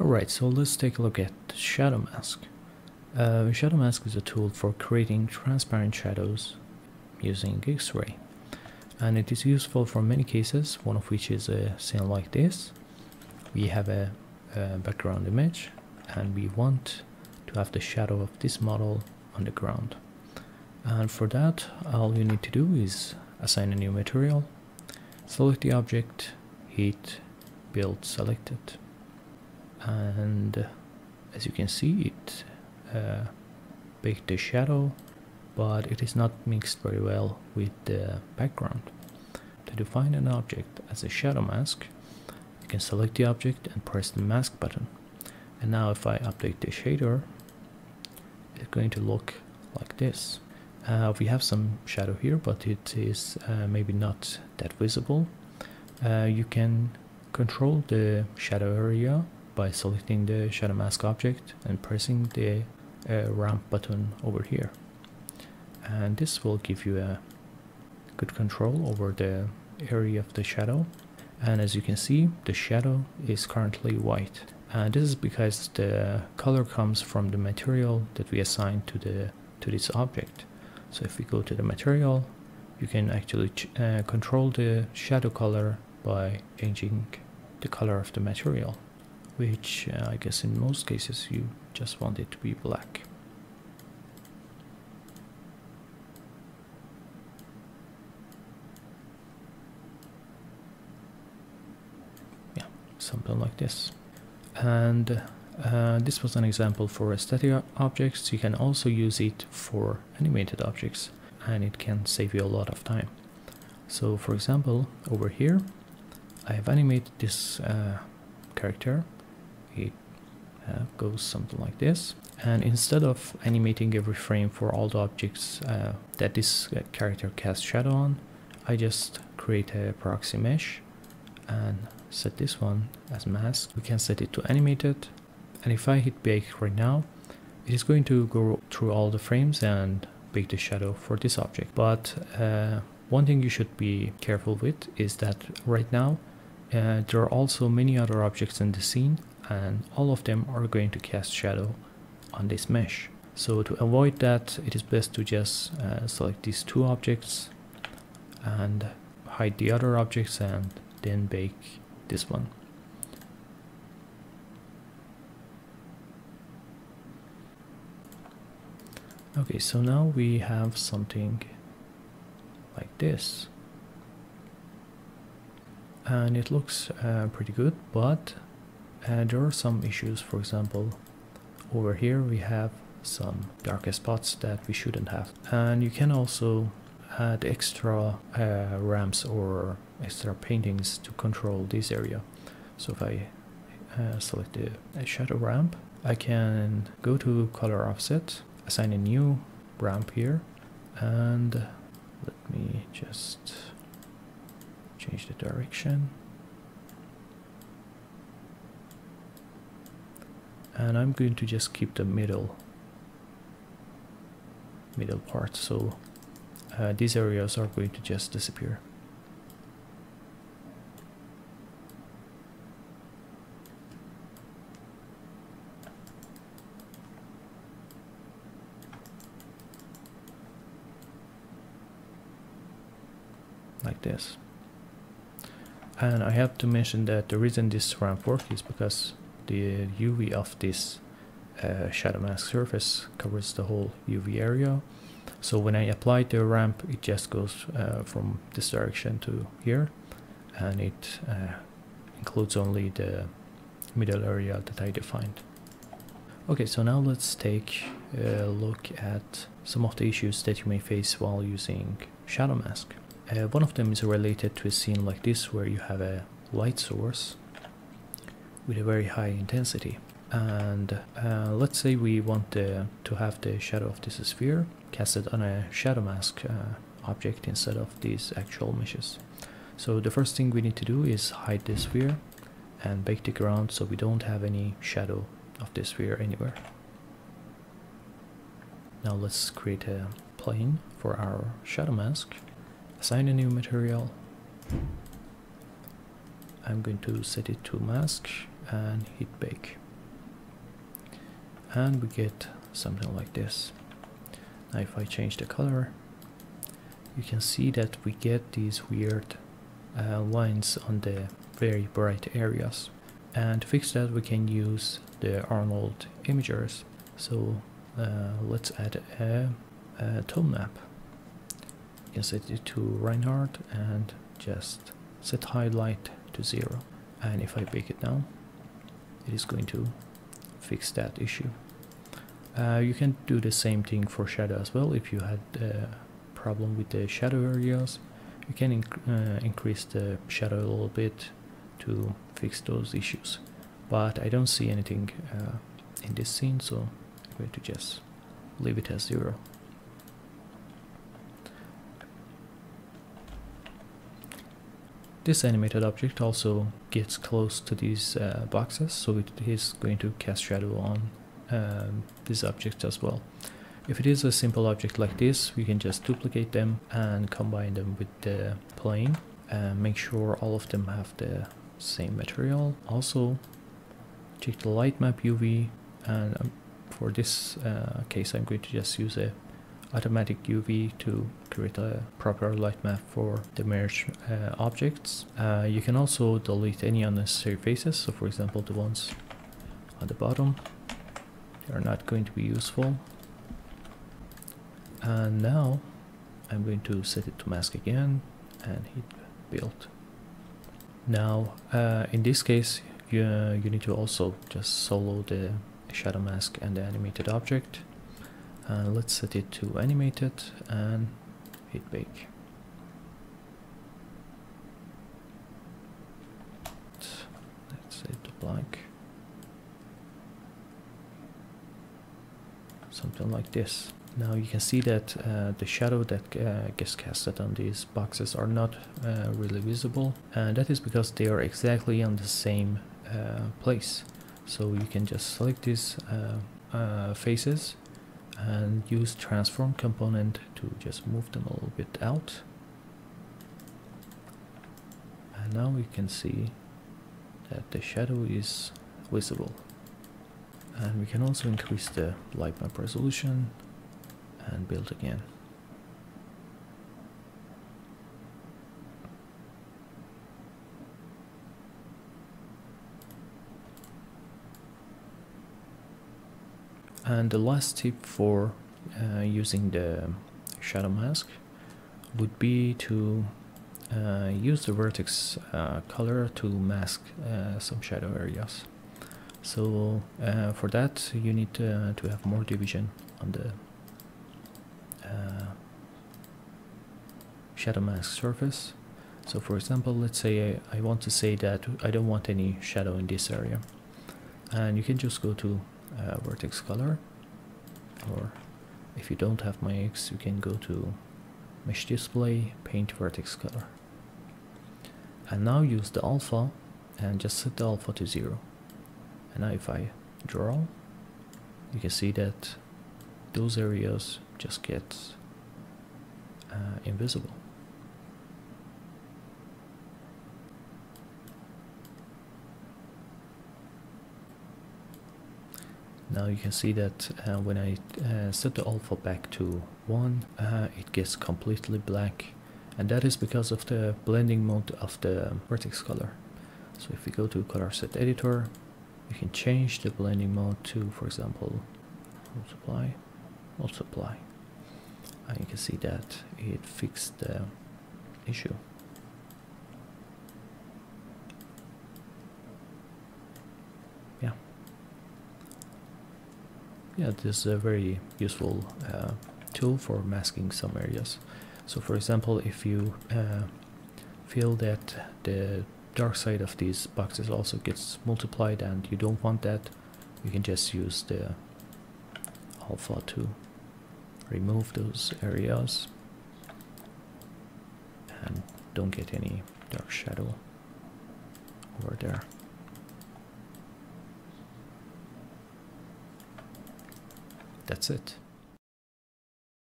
Alright, so let's take a look at Shadow Mask. Uh, Shadow Mask is a tool for creating transparent shadows using X-ray. And it is useful for many cases, one of which is a scene like this. We have a, a background image and we want to have the shadow of this model on the ground. And for that, all you need to do is assign a new material, select the object, hit build selected and as you can see it uh, the shadow but it is not mixed very well with the background. To define an object as a shadow mask you can select the object and press the mask button and now if I update the shader it's going to look like this. Uh, we have some shadow here but it is uh, maybe not that visible. Uh, you can control the shadow area by selecting the shadow mask object and pressing the uh, ramp button over here. And this will give you a good control over the area of the shadow. And as you can see the shadow is currently white. And this is because the color comes from the material that we assigned to the to this object. So if we go to the material you can actually uh, control the shadow color by changing the color of the material which uh, I guess in most cases you just want it to be black. Yeah, something like this. And uh, this was an example for static objects. You can also use it for animated objects and it can save you a lot of time. So for example, over here, I have animated this uh, character it uh, goes something like this. And instead of animating every frame for all the objects uh, that this uh, character casts shadow on I just create a proxy mesh and set this one as mask. We can set it to animated. And if I hit bake right now it is going to go through all the frames and bake the shadow for this object. But uh, one thing you should be careful with is that right now uh, there are also many other objects in the scene and all of them are going to cast shadow on this mesh. So to avoid that, it is best to just uh, select these two objects and hide the other objects and then bake this one. Okay, so now we have something like this. And it looks uh, pretty good, but and there are some issues for example over here we have some darker spots that we shouldn't have. And you can also add extra uh, ramps or extra paintings to control this area. So if I uh, select the shadow ramp I can go to color offset assign a new ramp here and let me just change the direction and I'm going to just keep the middle middle part. So uh, these areas are going to just disappear. Like this. And I have to mention that the reason this ramp works is because the UV of this uh, shadow mask surface covers the whole UV area. So when I apply the ramp it just goes uh, from this direction to here and it uh, includes only the middle area that I defined. Okay so now let's take a look at some of the issues that you may face while using shadow mask. Uh, one of them is related to a scene like this where you have a light source with a very high intensity. And uh, let's say we want to have the shadow of this sphere casted on a shadow mask uh, object instead of these actual meshes. So the first thing we need to do is hide the sphere and bake the ground so we don't have any shadow of the sphere anywhere. Now let's create a plane for our shadow mask, assign a new material. I'm going to set it to mask and hit bake. And we get something like this. Now if I change the color you can see that we get these weird uh, lines on the very bright areas. And to fix that we can use the Arnold imagers. So uh, let's add a, a tone map. You can set it to Reinhard and just set highlight to zero. And if I bake it down it is going to fix that issue. Uh, you can do the same thing for shadow as well. If you had a problem with the shadow areas you can inc uh, increase the shadow a little bit to fix those issues. But I don't see anything uh, in this scene so I'm going to just leave it as zero This animated object also gets close to these uh, boxes, so it is going to cast shadow on um, this object as well. If it is a simple object like this, we can just duplicate them and combine them with the plane and make sure all of them have the same material. Also, check the light map UV and um, for this uh, case I'm going to just use a automatic UV to create a proper light map for the merge uh, objects. Uh, you can also delete any unnecessary faces, so for example the ones on the bottom, are not going to be useful. And now I'm going to set it to mask again and hit build. Now uh, in this case you, you need to also just solo the shadow mask and the animated object uh, let's set it to animated and hit bake. Let's set it to black. Something like this. Now you can see that uh, the shadow that uh, gets casted on these boxes are not uh, really visible. And that is because they are exactly on the same uh, place. So you can just select these uh, uh, faces and use transform component to just move them a little bit out. And now we can see that the shadow is visible. And we can also increase the light map resolution and build again And the last tip for uh, using the shadow mask would be to uh, use the vertex uh, color to mask uh, some shadow areas. So uh, for that you need to, to, have more division on the uh, shadow mask surface. So for example, let's say I, I want to say that I don't want any shadow in this area. And you can just go to uh, vertex color. Or if you don't have MyX you can go to mesh display paint vertex color. And now use the alpha and just set the alpha to zero. And now if I draw you can see that those areas just get uh, invisible now you can see that uh, when I uh, set the alpha back to 1 uh, it gets completely black. And that is because of the blending mode of the vertex color. So if we go to color set editor you can change the blending mode to for example multiply multiply. And you can see that it fixed the issue yeah, this is a very useful uh, tool for masking some areas. So for example, if you uh, feel that the dark side of these boxes also gets multiplied and you don't want that, you can just use the alpha to remove those areas and don't get any dark shadow over there. That's it.